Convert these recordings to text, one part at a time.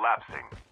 collapsing.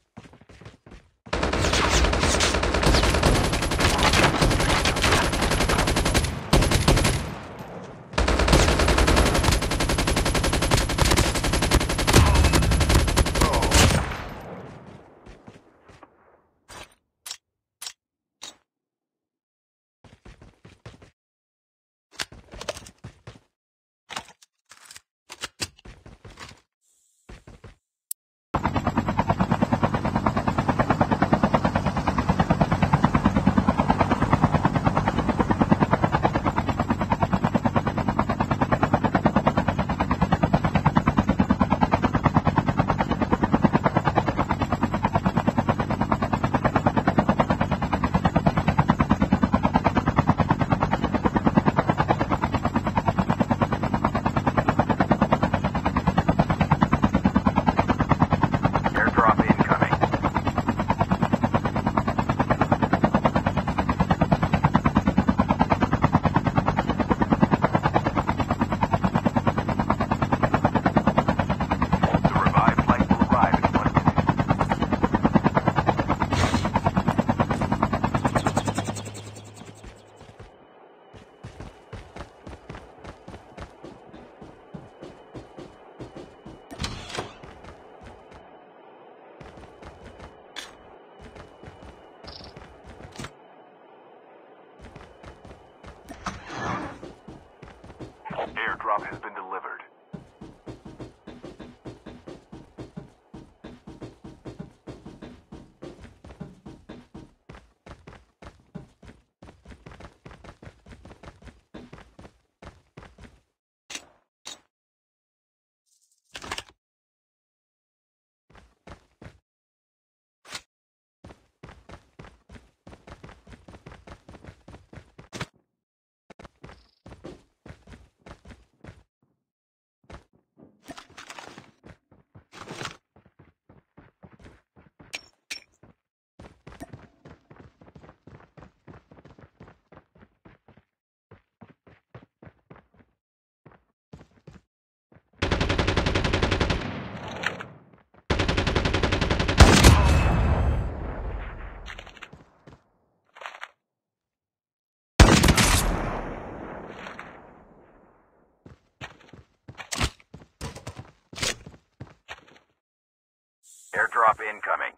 Airdrop incoming.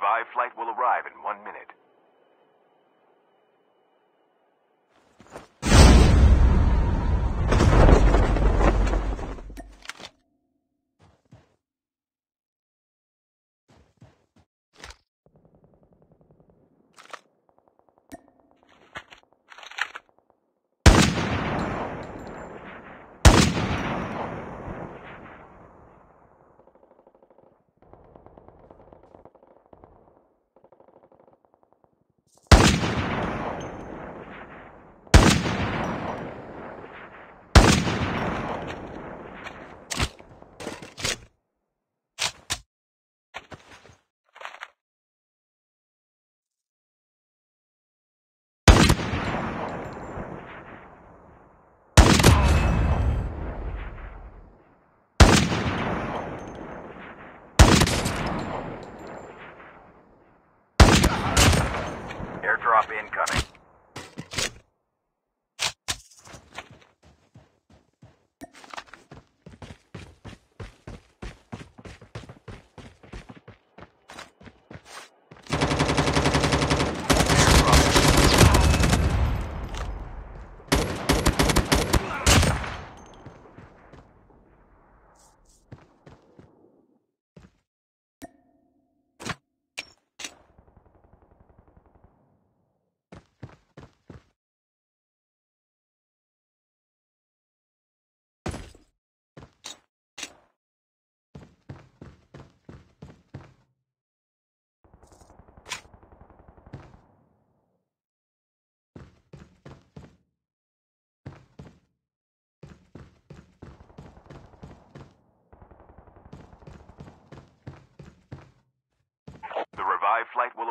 Survive flight will arrive in one minute.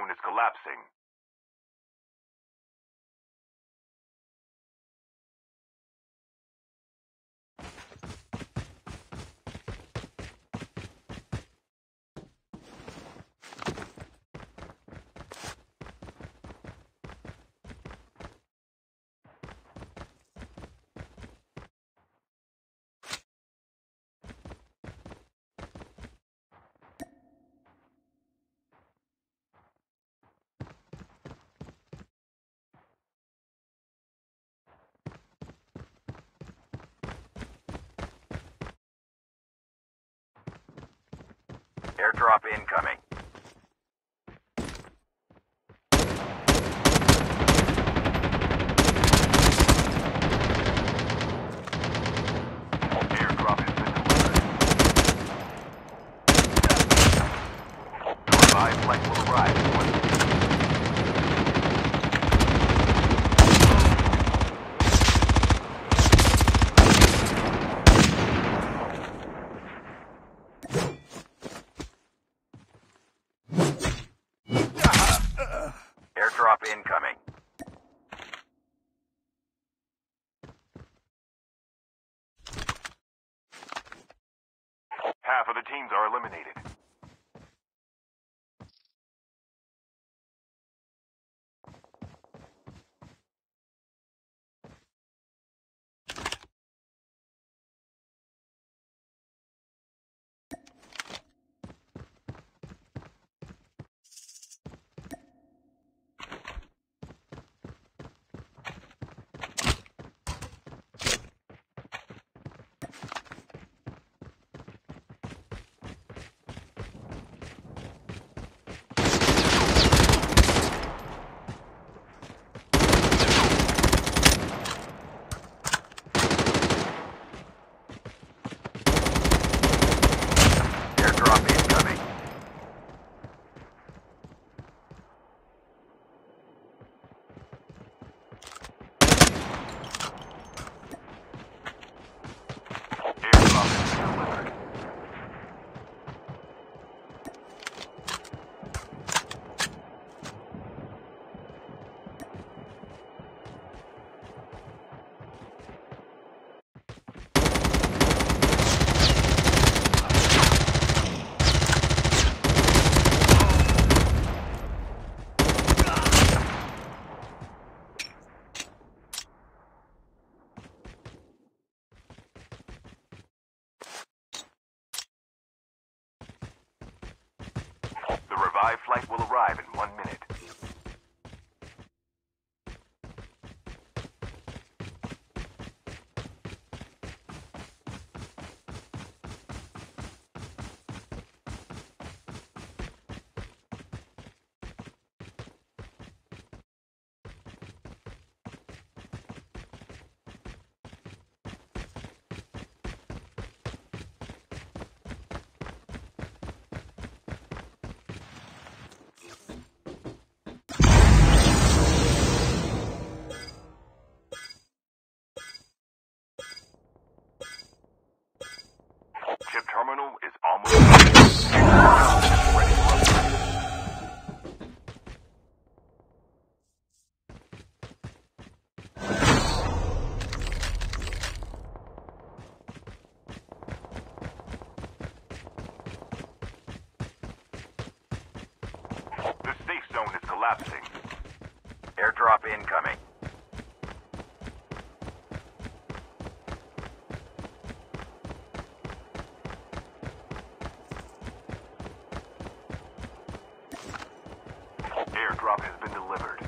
zone is collapsing. Airdrop incoming. supply flight will arrive in incoming. Airdrop has been delivered.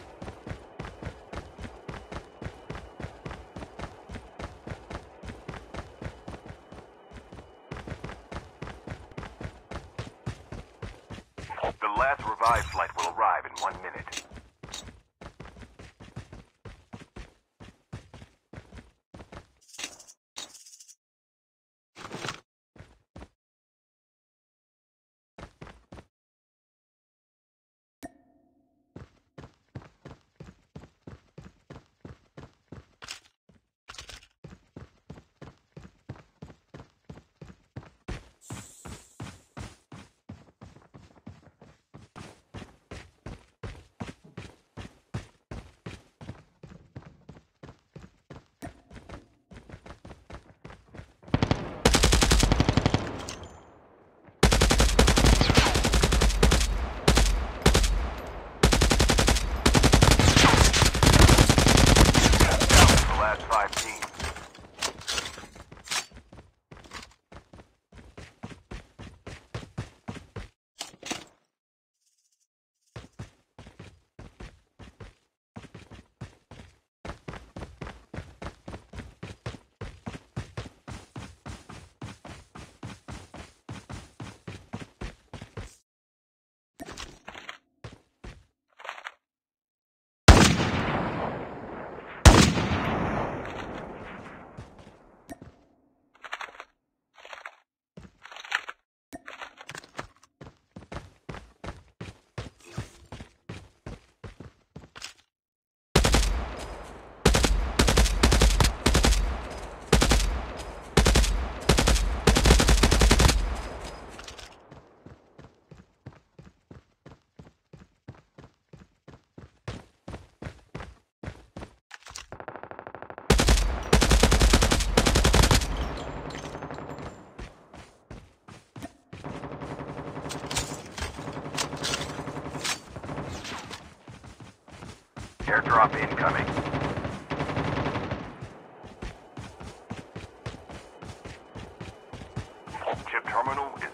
The last revived flight will arrive in one minute. Terminal is